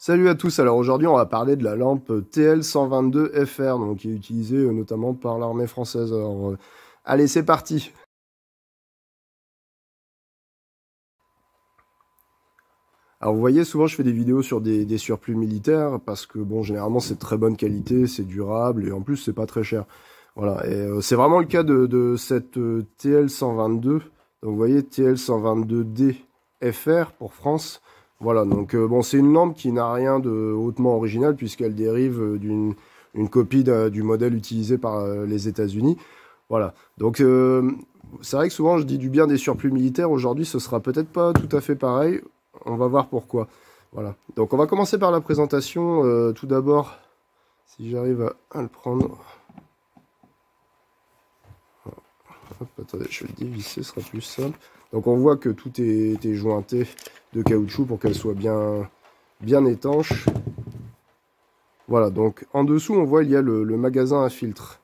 Salut à tous, alors aujourd'hui on va parler de la lampe TL122FR, donc qui est utilisée euh, notamment par l'armée française. Alors, euh, allez c'est parti. Alors vous voyez, souvent je fais des vidéos sur des, surplus militaires, parce que bon, généralement c'est très bonne qualité, c'est durable, et en plus c'est pas très cher. Voilà, et euh, c'est vraiment le cas de, cette TL122, donc vous voyez TL122DFR pour France, voilà, donc euh, bon, c'est une lampe qui n'a rien de hautement original puisqu'elle dérive euh, d'une une copie du modèle utilisé par euh, les États-Unis. Voilà, donc c'est vrai que souvent je dis du bien des surplus militaires. Aujourd'hui, ce sera peut-être pas tout à fait pareil. On va voir pourquoi. Voilà, donc on va commencer par la présentation. tout d'abord, si j'arrive à, le prendre. Hop, attendez, je vais le dévisser, ce sera plus simple. Donc on voit que tout est, jointé de caoutchouc pour qu'elle soit bien, étanche. Voilà, donc en dessous, on voit il y a le, magasin à filtre.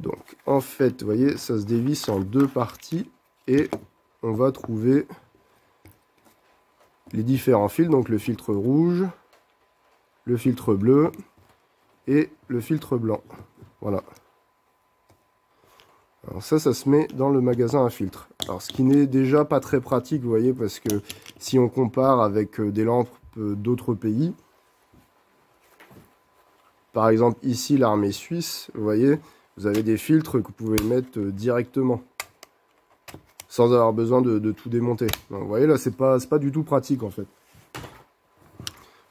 Donc en fait, vous voyez, ça se dévisse en deux parties et on va trouver les différents fils, donc le filtre rouge, le filtre bleu et le filtre blanc. Voilà. Alors ça, ça se met dans le magasin à filtre. Alors ce qui n'est déjà pas très pratique, vous voyez, parce que si on compare avec euh, des lampes euh, d'autres pays, par exemple ici l'armée suisse, vous voyez, vous avez des filtres que vous pouvez mettre euh, directement, sans avoir besoin de, tout démonter. vous voyez là, c'est pas, pas du tout pratique en fait.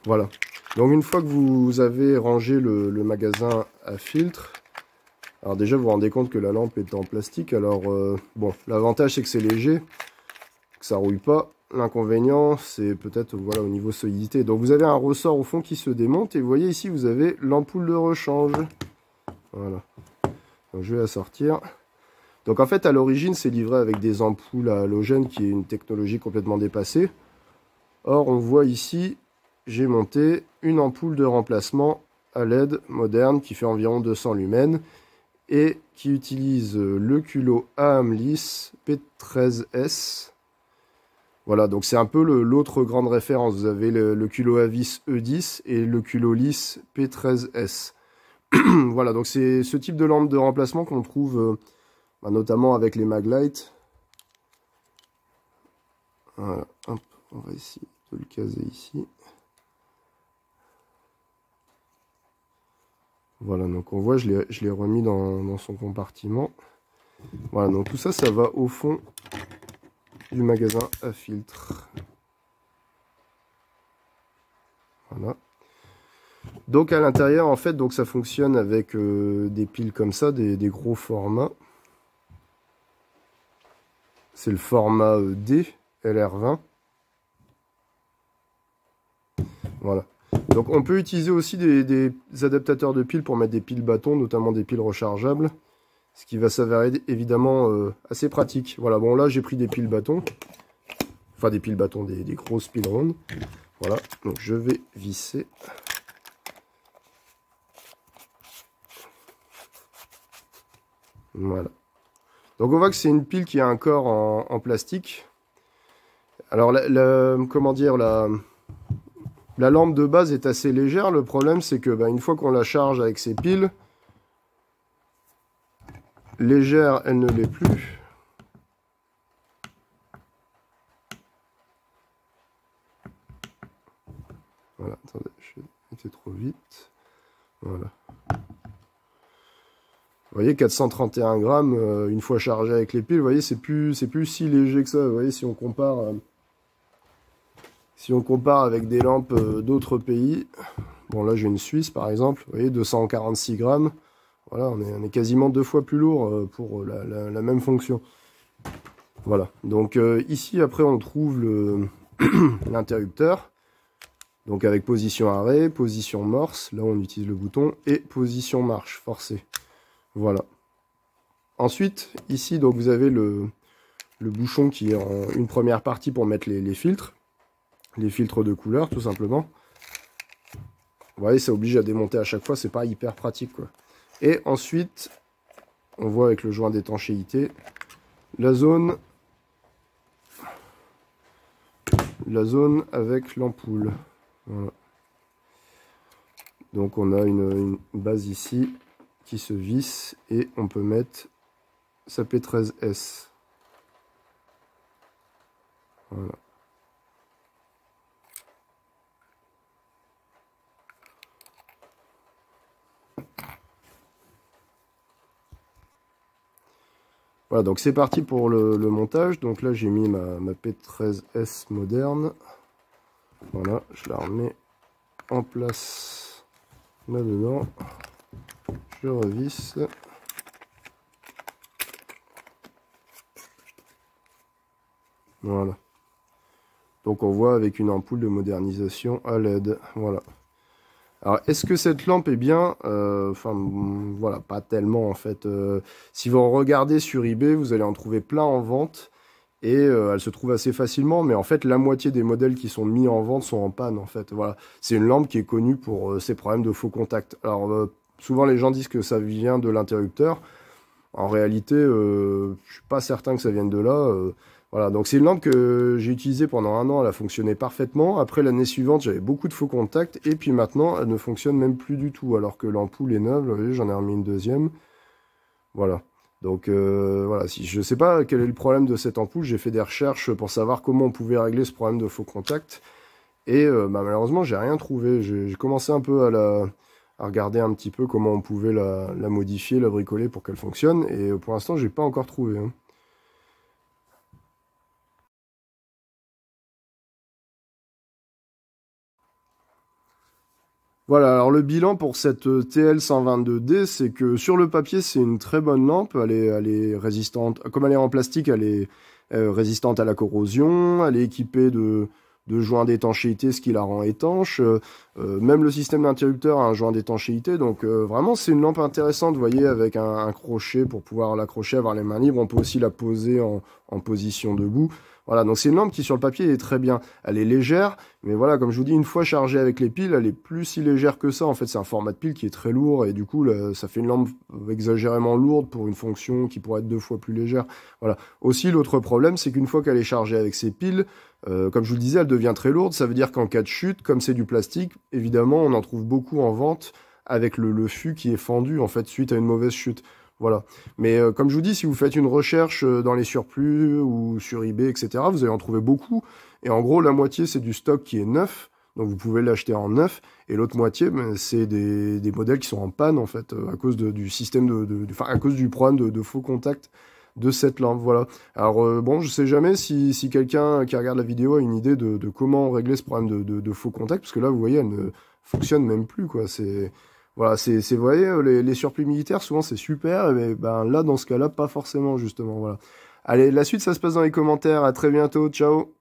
Voilà. Donc une fois que vous avez rangé le magasin à filtre, alors déjà, vous vous rendez compte que la lampe est en plastique. Alors, euh, bon, l'avantage, c'est que c'est léger, que ça rouille pas. L'inconvénient, c'est peut-être voilà au niveau solidité. Donc, vous avez un ressort au fond qui se démonte. Et vous voyez ici, vous avez l'ampoule de rechange. Voilà. Donc, je vais la sortir. Donc, en fait, à l'origine, c'est livré avec des ampoules à halogène, qui est une technologie complètement dépassée. Or, on voit ici, j'ai monté une ampoule de remplacement à LED moderne qui fait environ 200 lumens et qui utilise le culot AMLIS P13S. Voilà, donc c'est un peu l'autre grande référence. Vous avez le, culot Avis E10 et le culot LIS P13S. voilà, donc c'est ce type de lampe de remplacement qu'on trouve euh, bah, notamment avec les Maglite. Voilà, on va essayer de le caser ici. Voilà, donc on voit, je l'ai remis dans, son compartiment. Voilà, donc tout ça, ça va au fond du magasin à filtre. Voilà. Donc à l'intérieur, en fait, donc ça fonctionne avec euh, des piles comme ça, des, gros formats. C'est le format euh, D, LR20. Voilà. Donc on peut utiliser aussi des, adaptateurs de piles pour mettre des piles bâtons, notamment des piles rechargeables. Ce qui va s'avérer évidemment euh, assez pratique. Voilà, bon là j'ai pris des piles bâtons. Enfin des piles bâtons, des, grosses piles rondes. Voilà, donc je vais visser. Voilà. Donc on voit que c'est une pile qui a un corps en, plastique. Alors, comment dire, la, la lampe de base est assez légère. Le problème, c'est que bah, une fois qu'on la charge avec ses piles, légère, elle ne l'est plus. Voilà, attendez, je été trop vite. Voilà. Vous voyez, 431 grammes, euh, une fois chargé avec les piles, vous voyez, c'est plus, plus si léger que ça. Vous voyez, si on compare... Euh, si on compare avec des lampes euh, d'autres pays, bon là j'ai une Suisse par exemple, vous voyez 246 grammes, voilà on est, quasiment deux fois plus lourd euh, pour la, même fonction. Voilà, donc euh, ici après on trouve l'interrupteur, donc avec position arrêt, position morse, là on utilise le bouton, et position marche forcée. Voilà. Ensuite, ici donc vous avez le, bouchon qui est en une première partie pour mettre les filtres les filtres de couleur tout simplement. Vous voyez, ça oblige à démonter à chaque fois, c'est pas hyper pratique. Et ensuite, on voit avec le joint d'étanchéité, la zone, la zone avec l'ampoule. Donc on a une, base ici qui se visse et on peut mettre sa P13S. Voilà. Voilà, donc c'est parti pour le, montage. Donc là, j'ai mis ma, ma, P13S moderne. Voilà, je la remets en place là-dedans. Je revisse. Voilà. Donc on voit avec une ampoule de modernisation à LED. Voilà. Alors, est-ce que cette lampe est bien euh, Enfin, voilà, pas tellement en fait. Euh, si vous regardez sur eBay, vous allez en trouver plein en vente et euh, elle se trouve assez facilement. Mais en fait, la moitié des modèles qui sont mis en vente sont en panne en fait. Voilà, c'est une lampe qui est connue pour ses problèmes de faux contact. Alors, souvent les gens disent que ça vient de l'interrupteur. En réalité, je suis pas certain que ça vienne de là. Voilà, donc c'est une lampe que j'ai utilisée pendant un an, elle a fonctionné parfaitement. Après l'année suivante, j'avais beaucoup de faux contacts, et puis maintenant, elle ne fonctionne même plus du tout, alors que l'ampoule est neuve, j'en ai remis une deuxième. Voilà. Donc euh, voilà, si je ne sais pas quel est le problème de cette ampoule, j'ai fait des recherches pour savoir comment on pouvait régler ce problème de faux contact, et euh, bah, malheureusement, j'ai rien trouvé. J'ai commencé un peu à la à regarder un petit peu comment on pouvait la, modifier, la bricoler pour qu'elle fonctionne, et pour l'instant, j'ai pas encore trouvé. Hein. Voilà, alors le bilan pour cette euh, TL122D, c'est que sur le papier, c'est une très bonne lampe. Elle est, elle est résistante, comme elle est en plastique, elle est euh, résistante à la corrosion. Elle est équipée de, de joints d'étanchéité, ce qui la rend étanche. Euh, même le système d'interrupteur a un joint d'étanchéité. Donc vraiment, c'est une lampe intéressante, vous voyez, avec un, crochet pour pouvoir l'accrocher, avoir les mains libres. On peut aussi la poser en, en position debout. Voilà, donc c'est une lampe qui sur le papier est très bien. Elle est légère, mais voilà, comme je vous dis, une fois chargée avec les piles, elle est plus si légère que ça. En fait, c'est un format de pile qui est très lourd et du coup, ça fait une lampe exagérément lourde pour une fonction qui pourrait être deux fois plus légère. Voilà. Aussi, l'autre problème, c'est qu'une fois qu'elle est chargée avec ses piles, euh, comme je vous le disais, elle devient très lourde. Ça veut dire qu'en cas de chute, comme c'est du plastique, évidemment, on en trouve beaucoup en vente avec le, le fût qui est fendu en fait suite à une mauvaise chute. Voilà. Mais euh, comme je vous dis, si vous faites une recherche euh, dans les surplus ou sur eBay, etc., vous allez en trouver beaucoup. Et en gros, la moitié, c'est du stock qui est neuf. Donc vous pouvez l'acheter en neuf. Et l'autre moitié, ben, c'est des, modèles qui sont en panne, en fait, à cause du système de, à cause du problème de, faux contact de cette lampe. Voilà. Alors bon, je sais jamais si, si quelqu'un qui regarde la vidéo a une idée de, de comment régler ce problème de, faux contact, parce que là, vous voyez, elle ne fonctionne même plus, quoi. C'est voilà, c'est, vous voyez, euh, les, les, surplus militaires, souvent c'est super, mais ben là, dans ce cas-là, pas forcément, justement, voilà. Allez, la suite, ça se passe dans les commentaires. À très bientôt, ciao